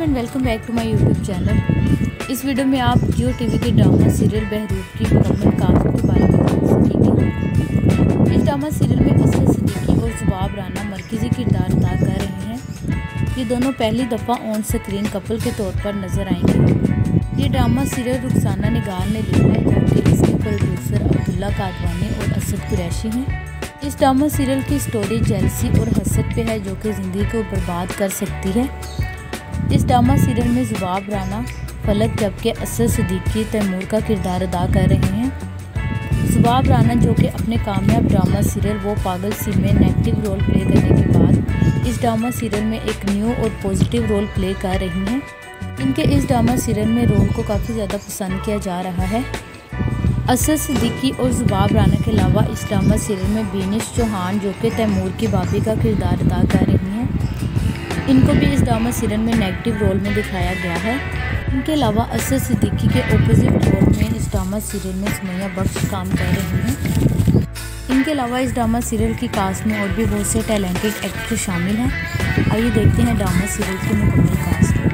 And welcome back to my YouTube channel इस video में आप जियो टीवी के ड्रामा सीरियल बहरूप की मुकम्मल कास्ट के बारे में सकेंगे। इस ड्रामा सीरियल में असद सिद्दीकी और जुबाब राना मरकज़ी किरदार अदा कर रहे हैं। ये दोनों पहली दफ़ा ऑन स्क्रीन कपल के तौर पर नज़र आएँगे। ये ड्रामा सीरियल रुखसाना निगार ने लिखा है जबकि इसके प्रोड्यूसर अब्दुल्ला कादवानी और असद कुरैशी हैं। इस ड्रामा सीरियल की स्टोरी जेलसी और हसद पे है, जो कि ज़िंदगी को बर्बाद कर सकती है। इस ड्रामा सीरियल में जुबाब राना फलक जबकि असद सदीकी तैमूर का किरदार अदा कर रहे हैं। जुबाब राना जो कि अपने कामयाब ड्रामा सीरियल, वो पागल सी में नेगेटिव रोल प्ले करने के बाद इस ड्रामा सीरियल में एक न्यू और पॉजिटिव रोल प्ले कर रही हैं। इनके इस ड्रामा सीरियल में रोल को काफ़ी ज़्यादा पसंद किया जा रहा है। असद सिद्दीकी और जुबाब राना के अलावा इस ड्रामा सीरियल में बीनिश चौहान जो कि तैमूर की भाभी का किरदार अदा कर रही हैं। इनको भी इस ड्रामा सीरियल में नेगेटिव रोल में दिखाया गया है। इनके अलावा असद सिद्दीकी के ऑपोजिट रोल में इस ड्रामा सीरियल में सुमैया बख्श काम कर रही हैं। इनके अलावा इस ड्रामा सीरियल की कास्ट में और भी बहुत से टैलेंटेड एक्टर शामिल हैं। आइए देखते हैं ड्रामा सीरियल की मुकम्मल कास्ट